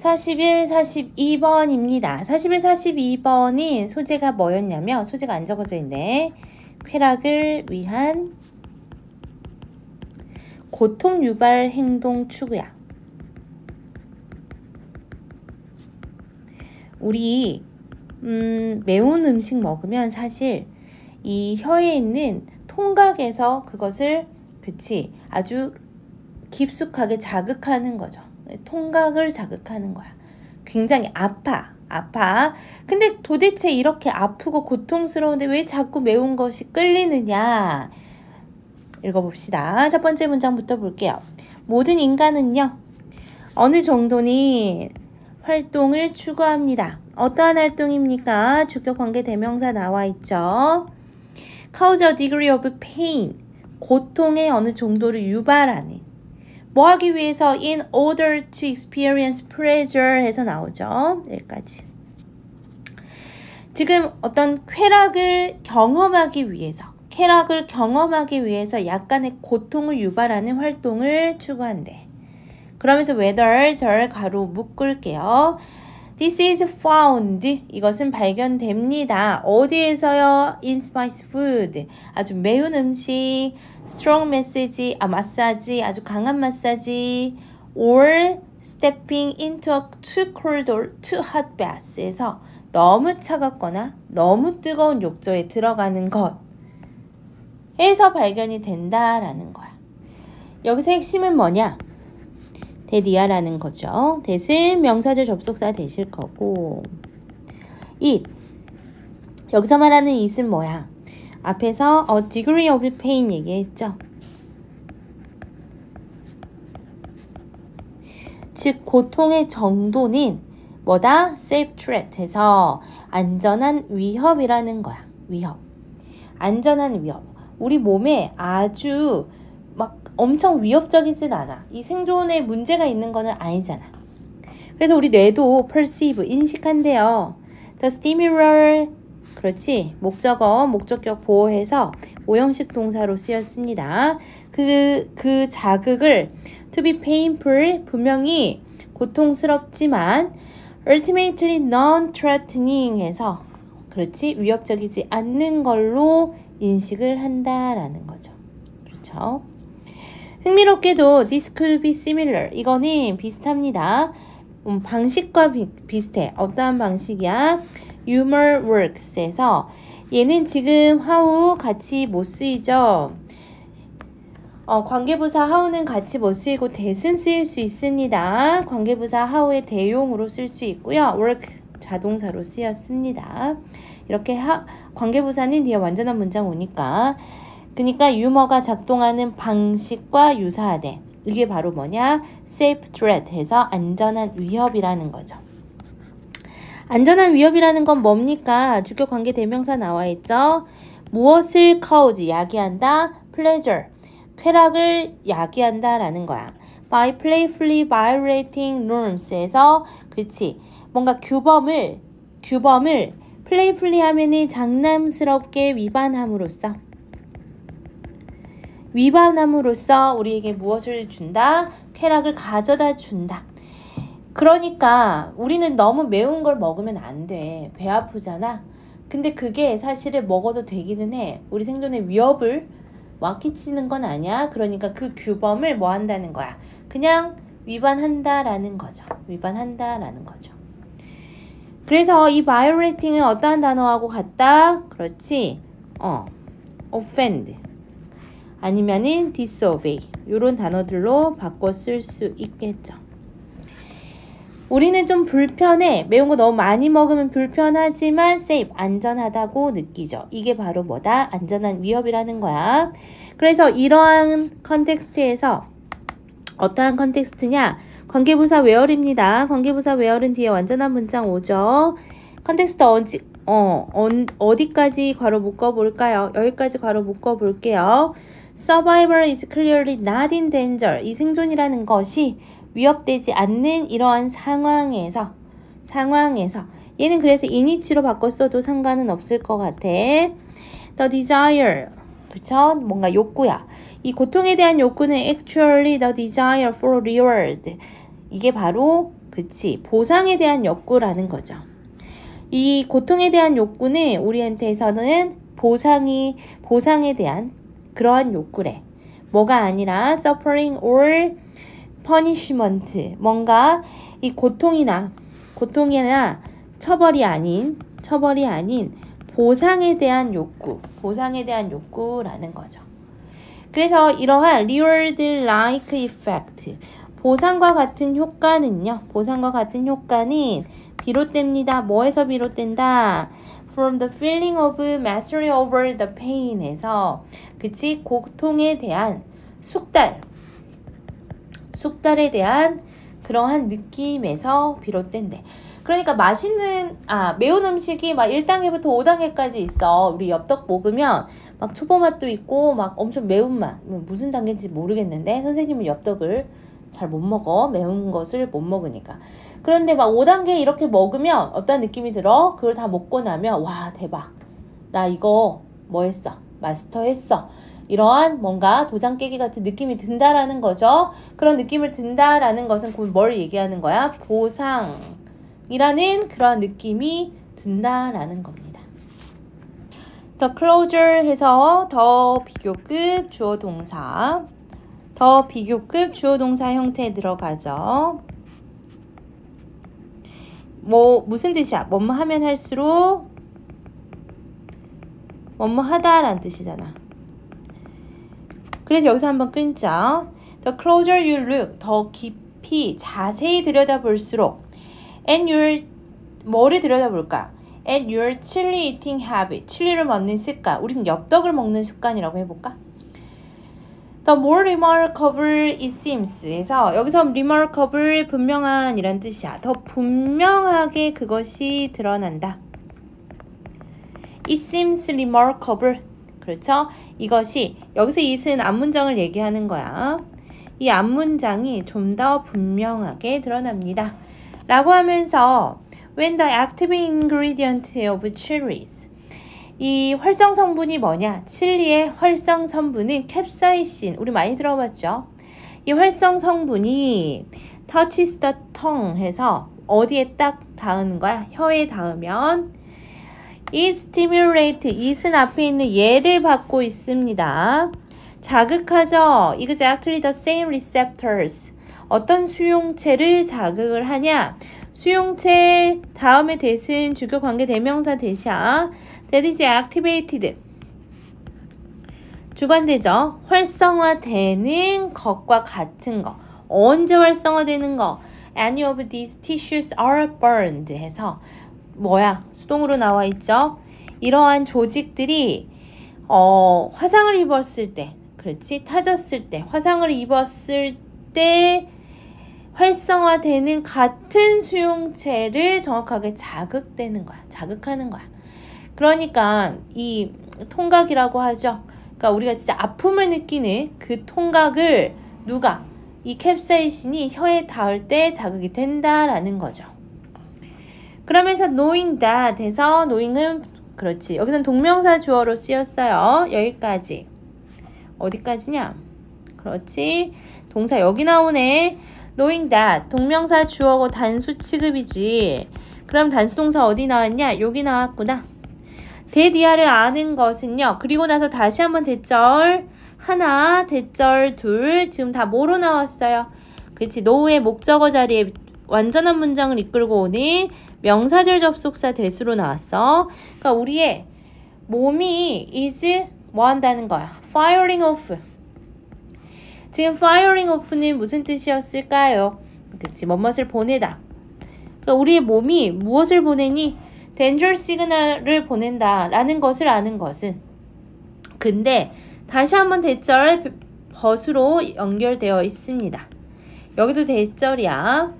41, 42번입니다. 41, 42번이 소재가 뭐였냐면 소재가 안 적어져 있네. 쾌락을 위한 고통 유발 행동 추구야. 우리 음, 매운 음식 먹으면 사실 이 혀에 있는 통각에서 그것을 그치 아주 깊숙하게 자극하는 거죠. 통각을 자극하는 거야. 굉장히 아파. 아파. 근데 도대체 이렇게 아프고 고통스러운데 왜 자꾸 매운 것이 끌리느냐? 읽어봅시다. 첫 번째 문장부터 볼게요. 모든 인간은요, 어느 정도는 활동을 추구합니다. 어떠한 활동입니까? 주격 관계 대명사 나와 있죠. cause a degree of pain. 고통의 어느 정도를 유발하는. 뭐 하기 위해서 in order to experience pleasure 해서 나오죠. 여기까지. 지금 어떤 쾌락을 경험하기 위해서 쾌락을 경험하기 위해서 약간의 고통을 유발하는 활동을 추구한대. 그러면서 whether 절 가로 묶을게요. This is found. 이것은 발견됩니다. 어디에서요? In spice food. 아주 매운 음식, strong message, 아, 마사지, 아주 강한 마사지, or stepping into a too cold or too hot bath에서 너무 차갑거나 너무 뜨거운 욕조에 들어가는 것. 에서 발견이 된다라는 거야. 여기서 핵심은 뭐냐? 데디아라는 거죠. 대신 명사절 접속사 되실 거고 it 여기서 말하는 it은 뭐야? 앞에서 a degree of pain 얘기했죠. 즉 고통의 정도는 뭐다? safe threat 해서 안전한 위협이라는 거야. 위협. 안전한 위협. 우리 몸에 아주 막 엄청 위협적이진 않아. 이 생존에 문제가 있는 거는 아니잖아. 그래서 우리 뇌도 perceive, 인식한대요. The stimulus, 그렇지. 목적어, 목적격 보호해서 오형식 동사로 쓰였습니다. 그, 그 자극을 to be painful, 분명히 고통스럽지만 ultimately non-threatening 해서 그렇지. 위협적이지 않는 걸로 인식을 한다라는 거죠. 그렇죠? 흥미롭게도 this could be similar. 이거는 비슷합니다. 음, 방식과 비, 비슷해. 어떠한 방식이야? humor works에서 얘는 지금 how 같이 못 쓰이죠. 어, 관계부사 how는 같이 못 쓰이고 대신 쓰일 수 있습니다. 관계부사 how의 대용으로 쓸 수 있고요. work 자동사로 쓰였습니다. 이렇게 하, 관계부사는 뒤에 완전한 문장 오니까 그러니까 유머가 작동하는 방식과 유사하대. 이게 바로 뭐냐? safe threat 해서 안전한 위협이라는 거죠. 안전한 위협이라는 건 뭡니까? 주격 관계 대명사 나와 있죠. 무엇을 cause 야기한다? pleasure 쾌락을 야기한다라는 거야. by playfully violating norms에서 그렇지 뭔가 규범을 규범을 playfully 하면은 장난스럽게 위반함으로써 위반함으로써 우리에게 무엇을 준다? 쾌락을 가져다 준다. 그러니까 우리는 너무 매운 걸 먹으면 안 돼. 배 아프잖아. 근데 그게 사실은 먹어도 되기는 해. 우리 생존에 위협을 와키치는 건 아니야. 그러니까 그 규범을 뭐 한다는 거야. 그냥 위반한다라는 거죠. 위반한다라는 거죠. 그래서 이 violating은 어떠한 단어하고 같다? 그렇지. 어. offend. 아니면은 disobey 이런 단어들로 바꿔 쓸 수 있겠죠. 우리는 좀 불편해. 매운 거 너무 많이 먹으면 불편하지만 safe, 안전하다고 느끼죠. 이게 바로 뭐다? 안전한 위협이라는 거야. 그래서 이러한 context에서 어떠한 context냐? 관계부사 where입니다. 관계부사 웨어는 뒤에 완전한 문장 오죠. context 어디, 어, 어디까지 괄호 묶어볼까요? 여기까지 괄호 묶어볼게요. Survival is clearly not in danger. 이 생존이라는 것이 위협되지 않는 이러한 상황에서 상황에서 얘는 그래서 in which로 바꿨어도 상관은 없을 것 같아. The desire 그쵸? 뭔가 욕구야. 이 고통에 대한 욕구는 actually the desire for reward. 이게 바로 그치 보상에 대한 욕구라는 거죠. 이 고통에 대한 욕구는 우리한테서는 보상이 보상에 대한 그러한 욕구래. 뭐가 아니라 suffering or punishment 뭔가 이 고통이나 고통이나 처벌이 아닌 처벌이 아닌 보상에 대한 욕구 보상에 대한 욕구라는 거죠. 그래서 이러한 reward like effect 보상과 같은 효과는요. 보상과 같은 효과는 비롯됩니다. 뭐에서 비롯된다? From the feeling of mastery over the pain에서 그치? 고통에 대한 숙달. 숙달에 대한 그러한 느낌에서 비롯된대. 그러니까 맛있는 아 매운 음식이 막 1단계부터 5단계까지 있어. 우리 엽떡 먹으면 막 초보 맛도 있고 막 엄청 매운맛. 뭐 무슨 단계인지 모르겠는데 선생님은 엽떡을 잘 못 먹어. 매운 것을 못 먹으니까. 그런데 막 5단계 이렇게 먹으면 어떤 느낌이 들어? 그걸 다 먹고 나면 와 대박. 나 이거 뭐 했어 마스터 했어. 이러한 뭔가 도장 깨기 같은 느낌이 든다라는 거죠. 그런 느낌을 든다라는 것은 뭘 얘기하는 거야? 보상이라는 그런 느낌이 든다라는 겁니다. The closer 해서 더 비교급 주어 동사. 더 비교급 주어 동사 형태에 들어가죠. 뭐 무슨 뜻이야? 뭐뭐 하면 할수록 뭐뭐 하다라는 뜻이잖아. 그래서 여기서 한번 끊자. The closer you look, 더 깊이 자세히 들여다볼수록 and your 뭐를 들여다볼까? at your chili eating habit. 칠리를 먹는 습관. 우리는 엽떡을 먹는 습관이라고 해볼까? The more remarkable it seems. 에서 여기서 remarkable 분명한 이란 뜻이야. 더 분명하게 그것이 드러난다. It seems remarkable. 그렇죠? 이것이 여기서 it은 앞문장을 얘기하는 거야. 이 앞문장이 좀 더 분명하게 드러납니다. 라고 하면서 when the active ingredient of chilies 이 활성 성분이 뭐냐? 칠리의 활성 성분은 캡사이신. 우리 많이 들어봤죠? 이 활성 성분이 touches the tongue 해서 어디에 딱 닿는 거야? 혀에 닿으면 it stimulate it은 앞에 있는 예를 받고 있습니다. 자극하죠. exactly the same receptors. 어떤 수용체를 자극을 하냐? 수용체 다음에 대신 주격 관계 대명사 대샤 that is activated 주관되죠. 활성화되는 것과 같은 거. 언제 활성화되는 거? Any of these tissues are burned 해서 뭐야? 수동으로 나와 있죠. 이러한 조직들이 어, 화상을 입었을 때, 그렇지? 타졌을 때, 화상을 입었을 때 활성화되는 같은 수용체를 정확하게 자극되는 거야. 자극하는 거야. 그러니까 이 통각이라고 하죠. 그러니까 우리가 진짜 아픔을 느끼는 그 통각을 누가 이 캡사이신이 혀에 닿을 때 자극이 된다라는 거죠. 그러면서 knowing that 해서 knowing은 그렇지. 여기는 동명사 주어로 쓰였어요. 여기까지. 어디까지냐? 그렇지. 동사 여기 나오네. knowing that 동명사 주어고 단수 취급이지. 그럼 단수 동사 어디 나왔냐? 여기 나왔구나. 대디아를 아는 것은요. 그리고 나서 다시 한번 대절 하나, 대절 둘. 지금 다 뭐로 나왔어요? 그렇지. 노후의 목적어 자리에 완전한 문장을 이끌고 오는 명사절 접속사 대수로 나왔어. 그러니까 우리의 몸이 is 뭐 한다는 거야? firing off. 지금 firing off는 무슨 뜻이었을까요? 그치, 뭐뭇을 보내다. 그러니까 우리의 몸이 무엇을 보내니? danger 시그널을 보낸다 라는 것을 아는 것은 근데 다시 한번 대절 벗으로 연결되어 있습니다. 여기도 대절이야.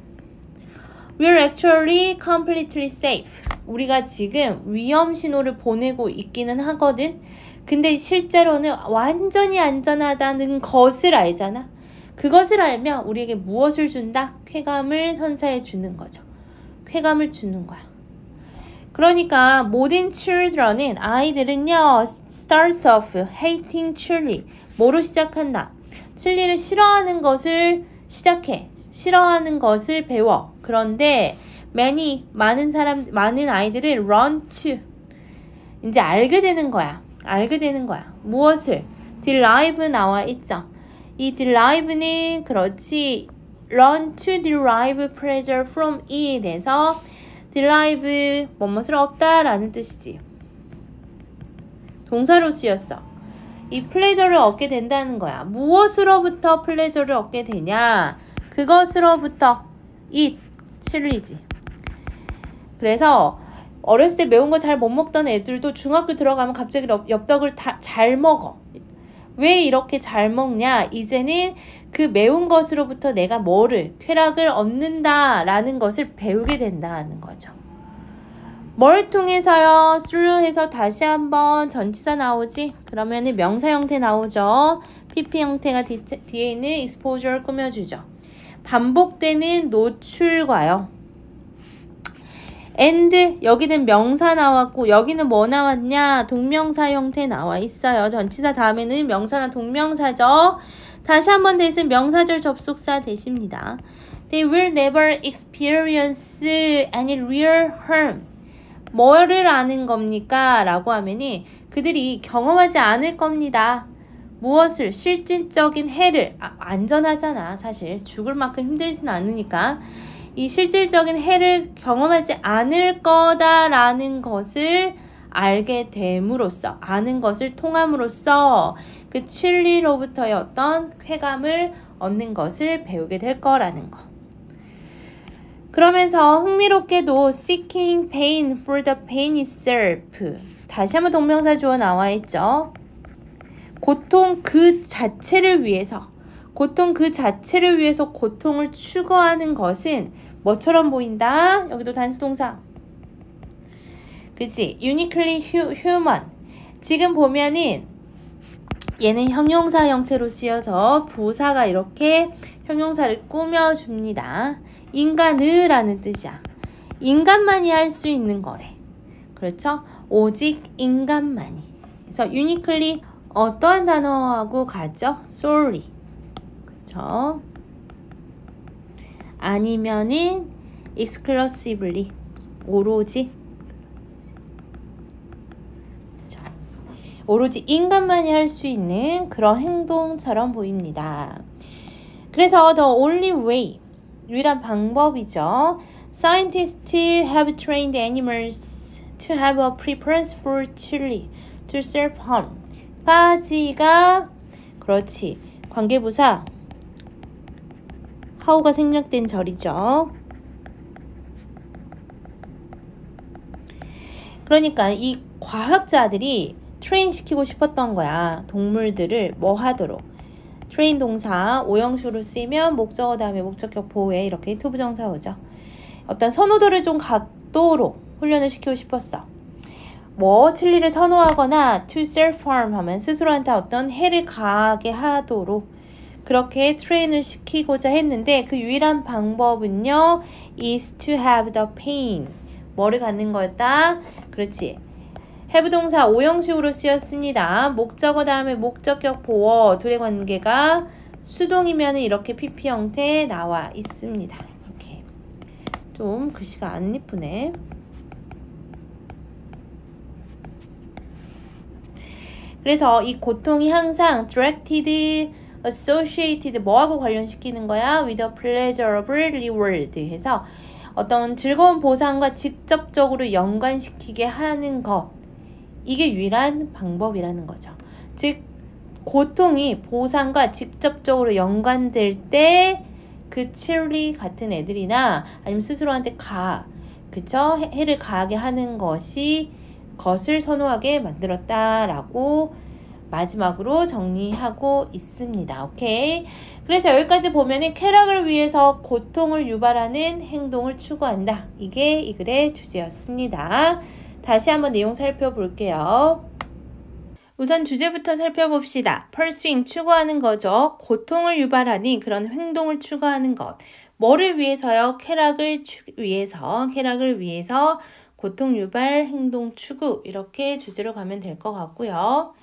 We're actually completely safe. 우리가 지금 위험 신호를 보내고 있기는 하거든. 근데 실제로는 완전히 안전하다는 것을 알잖아. 그것을 알면 우리에게 무엇을 준다? 쾌감을 선사해 주는 거죠. 쾌감을 주는 거야. 그러니까 모든 children은 아이들은요 start off hating chili 뭐로 시작한다 칠리를 싫어하는 것을 시작해 싫어하는 것을 배워. 그런데 many 많은 사람 많은 아이들은 run to 이제 알게 되는 거야. 알게 되는 거야. 무엇을? derive 나와 있죠. 이 derive는 그렇지 learn to derive pleasure from it에 대해서 derive 뭐뭇을 얻다라는 뜻이지. 동사로 쓰였어. 이 플레저를 얻게 된다는 거야. 무엇으로부터 플레저를 얻게 되냐? 그것으로부터 이 칠리지. 그래서 어렸을 때 매운 거 잘 못 먹던 애들도 중학교 들어가면 갑자기 엽떡을 다 잘 먹어. 왜 이렇게 잘 먹냐? 이제는 그 매운 것으로부터 내가 뭐를, 쾌락을 얻는다라는 것을 배우게 된다는 거죠. 뭘 통해서요? through 해서 다시 한번 전치사 나오지? 그러면 명사 형태 나오죠. PP 형태가 뒤, 뒤에 있는 exposure를 꾸며주죠. 반복되는 노출과요. and 여기는 명사 나왔고 여기는 뭐 나왔냐? 동명사 형태 나와 있어요. 전치사 다음에는 명사나 동명사죠. 다시 한번 대신 명사절 접속사 대십니다. They will never experience any real harm. 뭐를 아는 겁니까? 라고 하면이 그들이 경험하지 않을 겁니다. 무엇을 실질적인 해를 아, 안전하잖아 사실 죽을 만큼 힘들진 않으니까 이 실질적인 해를 경험하지 않을 거다라는 것을 알게 됨으로써 아는 것을 통함으로써 그 진리로부터의 어떤 쾌감을 얻는 것을 배우게 될 거라는 거. 그러면서 흥미롭게도 seeking pain for the pain itself 다시 한번 동명사 주어 나와 있죠. 고통 그 자체를 위해서 고통 그 자체를 위해서 고통을 추구하는 것은 뭐처럼 보인다? 여기도 단수 동사. 그치? uniquely human. 지금 보면은 얘는 형용사 형태로 쓰여서 부사가 이렇게 형용사를 꾸며줍니다. 인간을라는 뜻이야. 인간만이 할 수 있는 거래. 그렇죠? 오직 인간만이. 그래서 uniquely 어떠한 단어하고 같죠? solely. 그렇죠? 아니면은 exclusively 오로지 그렇죠? 오로지 인간만이 할 수 있는 그런 행동처럼 보입니다. 그래서 the only way 유일한 방법이죠. Scientists have trained animals to have a preference for chili to self-harm. 까지가 그렇지. 관계부사 하우가 생략된 절이죠. 그러니까 이 과학자들이 train 시키고 싶었던 거야. 동물들을 뭐 하도록. train 동사 오형식으로 쓰이면 목적어 다음에 목적격 보어에 이렇게 투부정사 오죠. 어떤 선호도를 좀 갖도록 훈련을 시키고 싶었어. 뭐 틀리를 선호하거나 to self-harm 하면 스스로한테 어떤 해를 가하게 하도록 그렇게 train을 시키고자 했는데 그 유일한 방법은요 is to have the pain. 뭐를 갖는 거였다? 그렇지. have 동사 오형식으로 쓰였습니다. 목적어 다음에 목적격 보어 둘의 관계가 수동이면 이렇게 pp 형태 나와 있습니다. 이렇게. 좀 글씨가 안 이쁘네 그래서 이 고통이 항상 directed, associated 뭐하고 관련시키는 거야? with a pleasurable reward 해서 어떤 즐거운 보상과 직접적으로 연관시키게 하는 것 이게 유일한 방법이라는 거죠. 즉 고통이 보상과 직접적으로 연관될 때그 칠리 같은 애들이나 아니면 스스로한테 가 그쵸 해를 가하게 하는 것이 것을 선호하게 만들었다라고 마지막으로 정리하고 있습니다. 오케이. 그래서 여기까지 보면은 쾌락을 위해서 고통을 유발하는 행동을 추구한다. 이게 이 글의 주제였습니다. 다시 한번 내용 살펴볼게요. 우선 주제부터 살펴봅시다. pursuing 추구하는 거죠. 고통을 유발하는 그런 행동을 추구하는 것. 뭐를 위해서요? 쾌락을 추, 위해서, 쾌락을 위해서 고통 유발 행동 추구 이렇게 주제로 가면 될 것 같고요.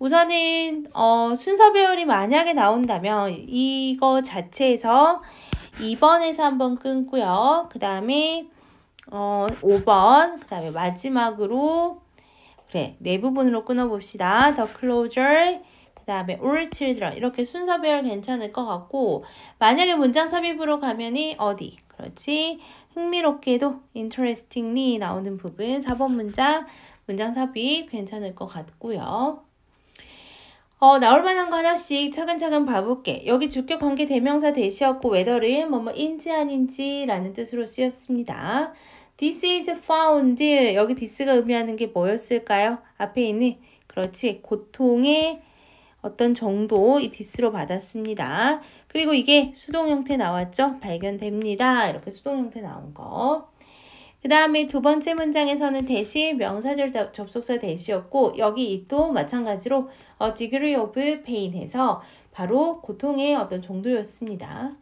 우선은 어, 순서 배열이 만약에 나온다면 이거 자체에서 2번에서 한번 끊고요. 그 다음에 어, 5번, 그 다음에 마지막으로 그래 네 부분으로 끊어봅시다. The closure, 그 다음에 all children 이렇게 순서별 괜찮을 것 같고 만약에 문장 삽입으로 가면이 어디? 그렇지. 흥미롭게도 interestingly 나오는 부분 4번 문장 문장 삽입 괜찮을 것 같고요. 어, 나올 만한 거 하나씩 차근차근 봐볼게. 여기 주격 관계 대명사 대시였고 whether은 뭐뭐인지 아닌지 라는 뜻으로 쓰였습니다. This is found. 여기 this가 의미하는 게 뭐였을까요? 앞에 있는 그렇지 고통의 어떤 정도 이 this로 받았습니다. 그리고 이게 수동 형태 나왔죠? 발견됩니다. 이렇게 수동 형태 나온 거. 그 다음에 두 번째 문장에서는 that 명사절 접속사 that이었고 여기 또 마찬가지로 a degree of pain 해서 바로 고통의 어떤 정도였습니다.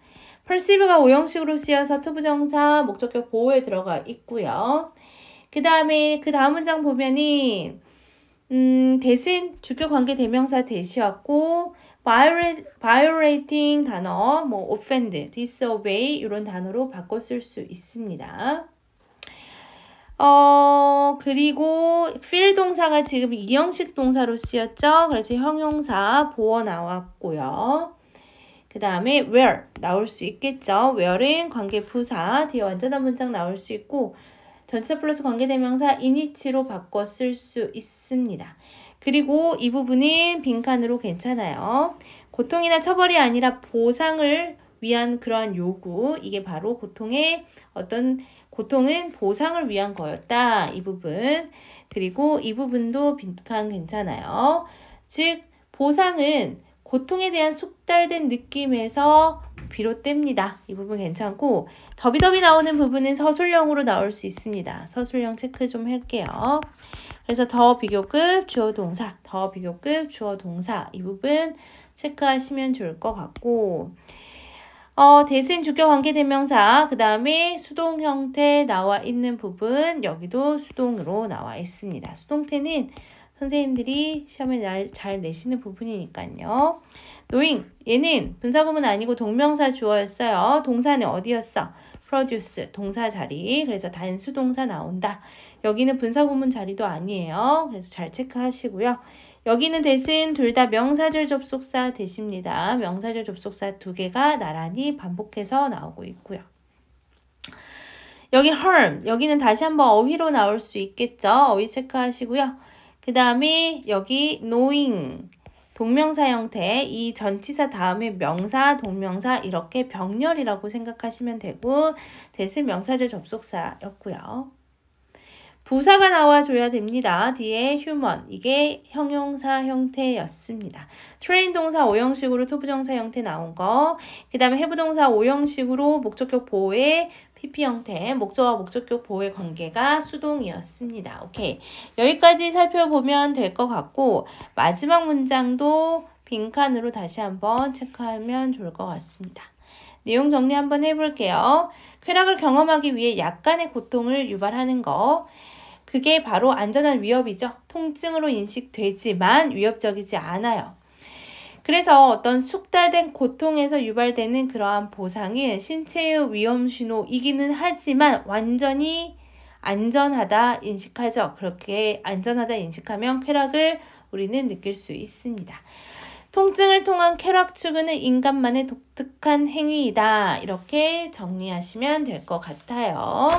perceive가 오형식으로 쓰여서 투부정사 목적격 보어에 들어가 있고요. 그 다음에 그 다음 문장 보면은 음, that은 주격 관계 대명사 that이었고 violating 단어 뭐 offend, disobey 이런 단어로 바꿔 쓸 수 있습니다. 어, 그리고 feel 동사가 지금 이형식 동사로 쓰였죠. 그래서 형용사 보어 나왔고요. 그 다음에 where 나올 수 있겠죠. where은 관계 부사 뒤에 완전한 문장 나올 수 있고 전치사 플러스 관계대명사 인위치로 바꿔 쓸 수 있습니다. 그리고 이 부분은 빈칸으로 괜찮아요. 고통이나 처벌이 아니라 보상을 위한 그러한 요구 이게 바로 고통의 어떤 고통은 보상을 위한 거였다. 이 부분. 그리고 이 부분도 빈칸 괜찮아요. 즉, 보상은 고통에 대한 숙달된 느낌에서 비롯됩니다. 이 부분 괜찮고 더비더비 나오는 부분은 서술형으로 나올 수 있습니다. 서술형 체크 좀 할게요. 그래서 더 비교급 주어 동사, 더 비교급 주어 동사 이 부분 체크하시면 좋을 것 같고 어, 대신 주격 관계 대명사, 그 다음에 수동 형태 나와 있는 부분, 여기도 수동으로 나와 있습니다. 수동태는 선생님들이 시험에 잘, 잘 내시는 부분이니까요. 노잉, 얘는 분사구문 아니고 동명사 주어였어요. 동사는 어디였어? produce, 동사 자리. 그래서 단수 동사 나온다. 여기는 분사구문 자리도 아니에요. 그래서 잘 체크하시고요. 여기는 대신 둘 다 명사절 접속사 대십니다. 명사절 접속사 두 개가 나란히 반복해서 나오고 있고요. 여기 harm, 여기는 다시 한번 어휘로 나올 수 있겠죠. 어휘 체크하시고요. 그 다음에 여기 knowing, 동명사 형태, 이 전치사 다음에 명사, 동명사 이렇게 병렬이라고 생각하시면 되고 that은 명사절 접속사였고요. 부사가 나와줘야 됩니다. 뒤에 human 이게 형용사 형태였습니다. train 동사 오형식으로 투부정사 형태 나온 거. 그 다음에 have동사 오형식으로 목적격 보어의 PP 형태, 목적어와 목적격 보어의 관계가 수동이었습니다. 오케이. 여기까지 살펴보면 될 것 같고, 마지막 문장도 빈칸으로 다시 한번 체크하면 좋을 것 같습니다. 내용 정리 한번 해볼게요. 쾌락을 경험하기 위해 약간의 고통을 유발하는 거. 그게 바로 안전한 위협이죠. 통증으로 인식되지만 위협적이지 않아요. 그래서 어떤 숙달된 고통에서 유발되는 그러한 보상이 신체의 위험 신호이기는 하지만 완전히 안전하다 인식하죠. 그렇게 안전하다 인식하면 쾌락을 우리는 느낄 수 있습니다. 통증을 통한 쾌락 추구는 인간만의 독특한 행위이다. 이렇게 정리하시면 될 것 같아요.